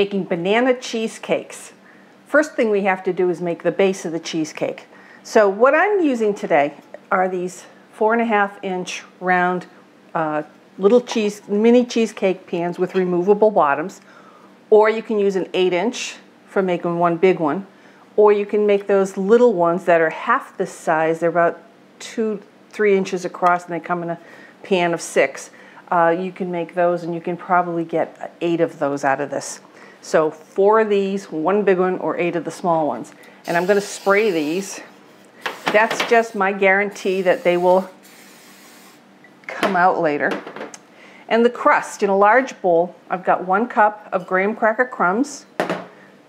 making banana cheesecakes. First thing we have to do is make the base of the cheesecake. So what I'm using today are these four and a half inch round uh, little cheese, mini cheesecake pans with removable bottoms, or you can use an eight inch for making one big one, or you can make those little ones that are half this size. They're about two, three inches across, and they come in a pan of six. Uh, you can make those, and you can probably get eight of those out of this. So four of these, one big one, or eight of the small ones. And I'm going to spray these. That's just my guarantee that they will come out later. And the crust, in a large bowl, I've got one cup of graham cracker crumbs,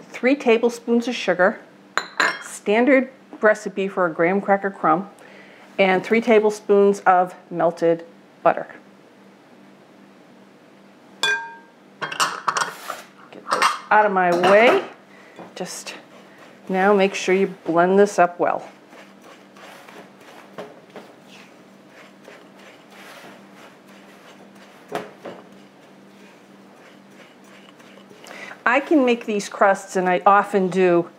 three tablespoons of sugar, standard recipe for a graham cracker crumb, and three tablespoons of melted butter. Get those out of my way. Just now make sure you blend this up well. I can make these crusts, and I often do,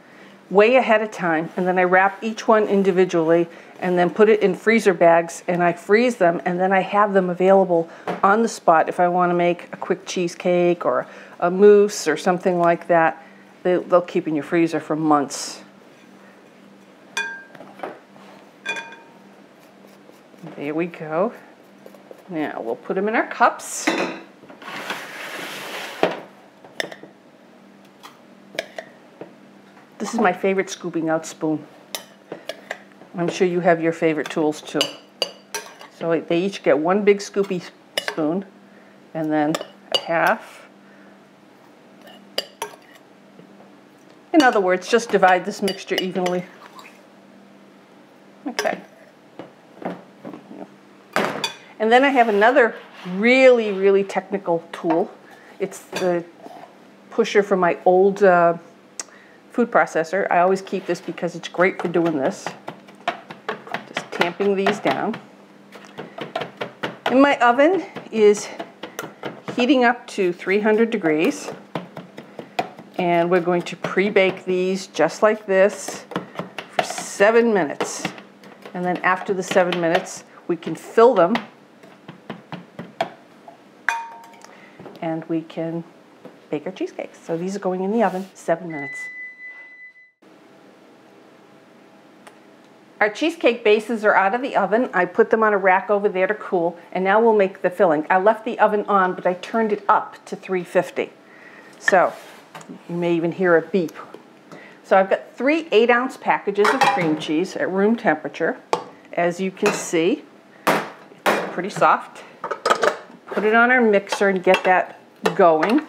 way ahead of time, and then I wrap each one individually and then put it in freezer bags and I freeze them and then I have them available on the spot if I want to make a quick cheesecake or a mousse or something like that. They, will keep in your freezer for months. There we go. Now we'll put them in our cups. This is my favorite scooping out spoon. I'm sure you have your favorite tools too. So they each get one big scoopy spoon and then a half. In other words, just divide this mixture evenly. Okay. And then I have another really, really technical tool. It's the pusher from my old uh, food processor. I always keep this because it's great for doing this. Just tamping these down. And my oven is heating up to 300 degrees. And we're going to pre-bake these just like this for seven minutes. And then after the seven minutes, we can fill them and we can bake our cheesecakes. So these are going in the oven seven minutes. Our cheesecake bases are out of the oven. I put them on a rack over there to cool, and now we'll make the filling. I left the oven on, but I turned it up to 350. So you may even hear a beep. So I've got three eight ounce packages of cream cheese at room temperature. As you can see, it's pretty soft. Put it on our mixer and get that going.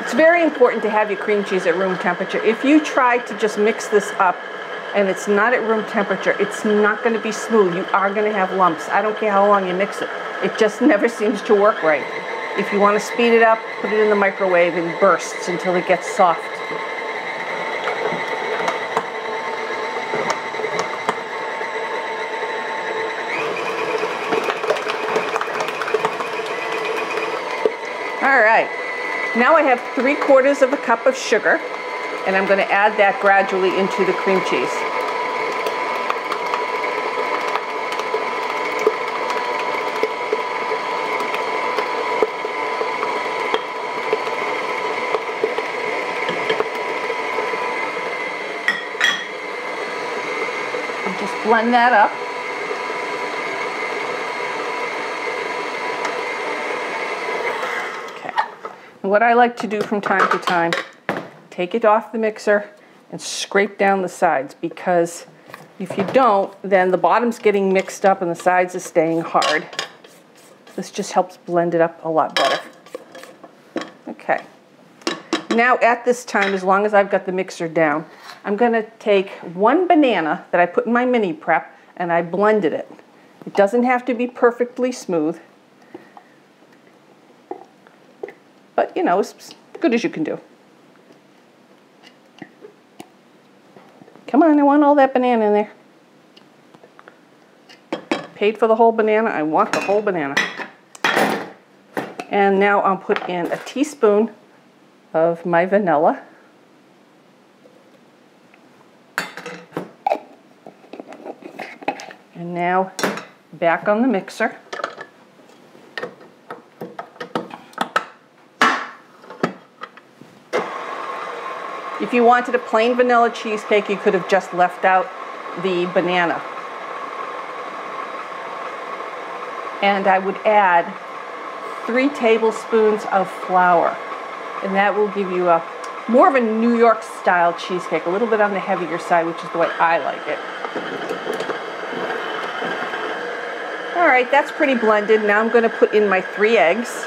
It's very important to have your cream cheese at room temperature. If you try to just mix this up and it's not at room temperature, it's not going to be smooth. You are going to have lumps. I don't care how long you mix it. It just never seems to work right. If you want to speed it up, put it in the microwave and bursts until it gets soft. All right. Now I have three quarters of a cup of sugar, and I'm going to add that gradually into the cream cheese. And just blend that up. Okay. What I like to do from time to time, take it off the mixer and scrape down the sides because if you don't, then the bottom's getting mixed up and the sides are staying hard. This just helps blend it up a lot better. Okay. Now at this time, as long as I've got the mixer down, I'm going to take one banana that I put in my mini prep and I blended it. It doesn't have to be perfectly smooth. But, you know, as good as you can do. Come on, I want all that banana in there. Paid for the whole banana, I want the whole banana. And now I'll put in a teaspoon of my vanilla. Now back on the mixer. If you wanted a plain vanilla cheesecake, you could have just left out the banana. And I would add three tablespoons of flour. And that will give you a more of a New York style cheesecake, a little bit on the heavier side, which is the way I like it. All right, that's pretty blended. Now I'm going to put in my three eggs.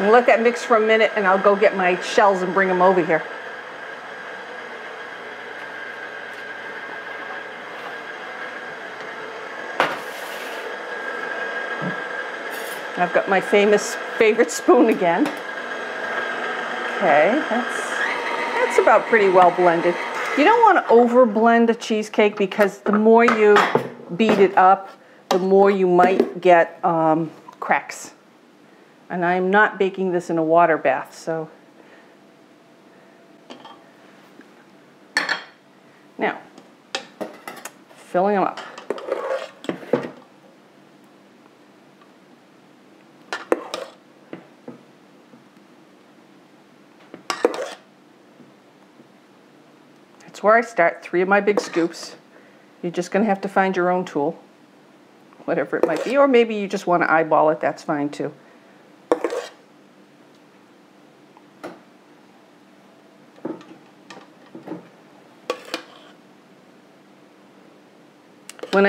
And let that mix for a minute and I'll go get my shells and bring them over here. I've got my famous favorite spoon again. Okay, that's, that's about pretty well blended. You don't want to over blend a cheesecake because the more you beat it up, the more you might get um, cracks. And I'm not baking this in a water bath, so. Now, filling them up. That's where I start, three of my big scoops. You're just gonna have to find your own tool, whatever it might be, or maybe you just wanna eyeball it, that's fine too.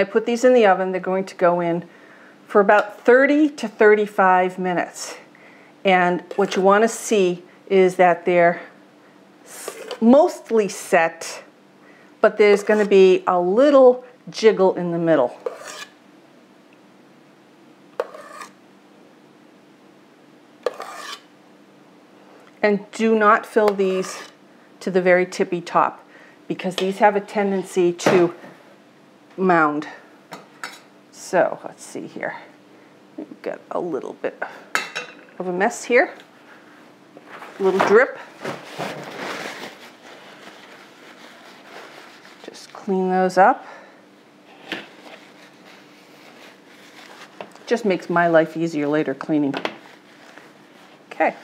I put these in the oven, they're going to go in for about 30 to 35 minutes. And what you want to see is that they're mostly set, but there's going to be a little jiggle in the middle. And do not fill these to the very tippy top because these have a tendency to mound. So let's see here. We've got a little bit of a mess here. A little drip. Just clean those up. Just makes my life easier later cleaning. Okay.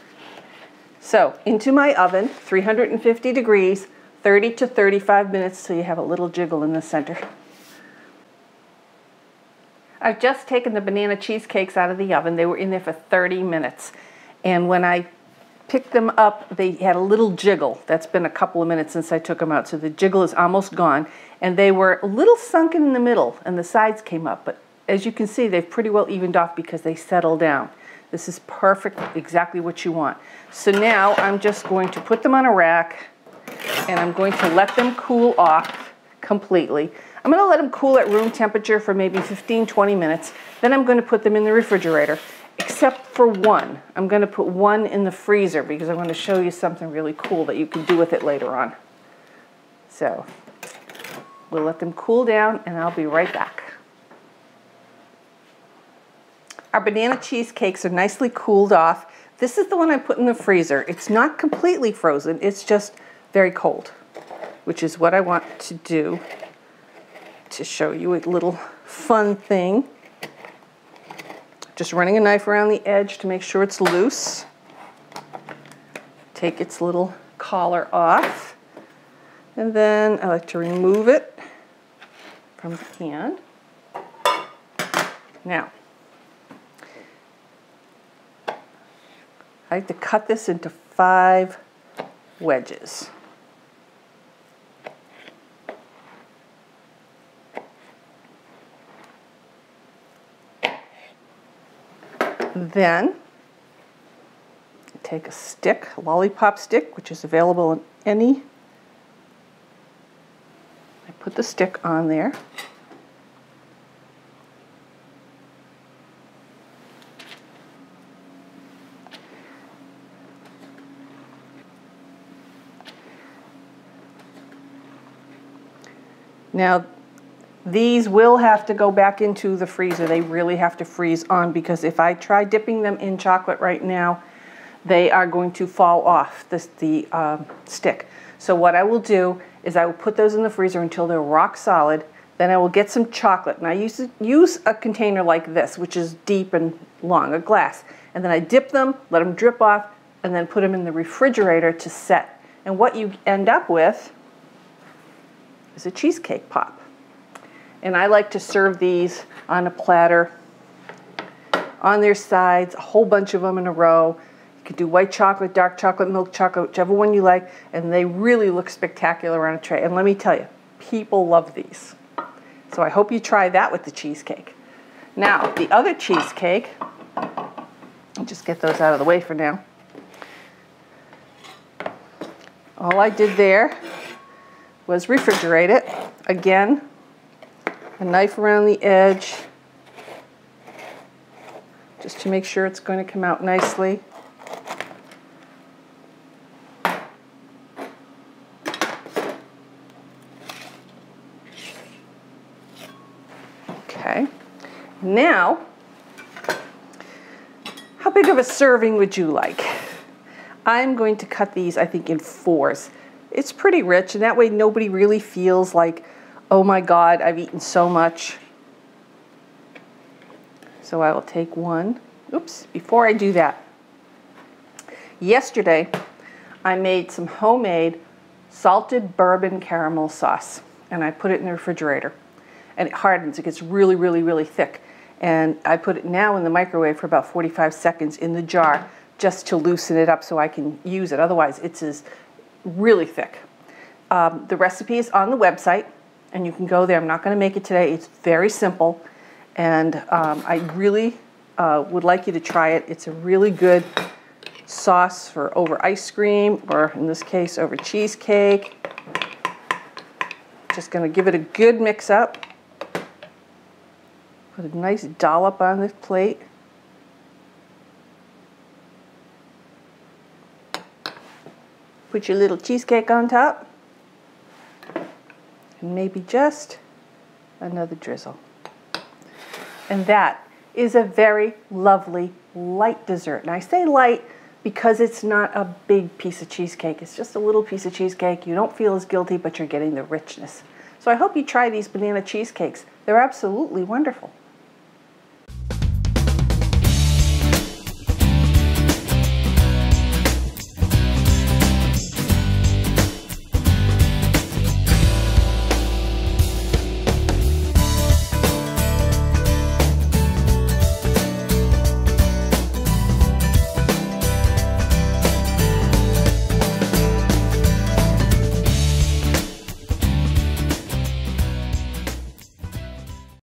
So into my oven, 350 degrees, 30 to 35 minutes so you have a little jiggle in the center. I've just taken the banana cheesecakes out of the oven. They were in there for 30 minutes. And when I picked them up, they had a little jiggle. That's been a couple of minutes since I took them out. So the jiggle is almost gone. And they were a little sunken in the middle and the sides came up. But as you can see, they've pretty well evened off because they settle down. This is perfect, exactly what you want. So now I'm just going to put them on a rack and I'm going to let them cool off completely. I'm to let them cool at room temperature for maybe 15, 20 minutes. Then I'm to put them in the refrigerator, except for one. I'm to put one in the freezer because I'm to show you something really cool that you can do with it later on. So we'll let them cool down and I'll be right back. Our banana cheesecakes are nicely cooled off. This is the one I put in the freezer. It's not completely frozen, it's just very cold, which is what I want to do to show you a little fun thing. Just running a knife around the edge to make sure it's loose. Take its little collar off. And then I like to remove it from the pan. Now, I like to cut this into five wedges. Then take a stick, a lollipop stick, which is available in any. I put the stick on there. Now, these will have to go back into the freezer. They really have to freeze on because if I try dipping them in chocolate right now, they are going to fall off this, the um, stick. So what I will do is I will put those in the freezer until they're rock solid. Then I will get some chocolate. And I use, use a container like this, which is deep and long, a glass. And then I dip them, let them drip off, and then put them in the refrigerator to set. And what you end up with is a cheesecake pop. And I like to serve these on a platter on their sides, a whole bunch of them in a row. You could do white chocolate, dark chocolate, milk chocolate, whichever one you like, and they really look spectacular on a tray. And let me tell you, people love these. So I hope you try that with the cheesecake. Now, the other cheesecake, I'll just get those out of the way for now. All I did there was refrigerate it. Again, a knife around the edge just to make sure it's going to come out nicely. Okay, now, how big of a serving would you like? I'm going to cut these, I think, in fours. It's pretty rich, and that way nobody really feels like oh my God, I've eaten so much. So I will take one. Oops, before I do that, yesterday I made some homemade salted bourbon caramel sauce and I put it in the refrigerator and it hardens. It gets really, really, really thick. And I put it now in the microwave for about 45 seconds in the jar just to loosen it up so I can use it. Otherwise, it's really thick. Um, the recipe is on the website and you can go there. I'm not going to make it today. It's very simple, and um, I really uh, would like you to try it. It's a really good sauce for over ice cream, or in this case, over cheesecake. Just going to give it a good mix up. Put a nice dollop on this plate. Put your little cheesecake on top and maybe just another drizzle. And that is a very lovely light dessert. And I say light because it's not a big piece of cheesecake. It's just a little piece of cheesecake. You don't feel as guilty, but you're getting the richness. So I hope you try these banana cheesecakes. They're absolutely wonderful.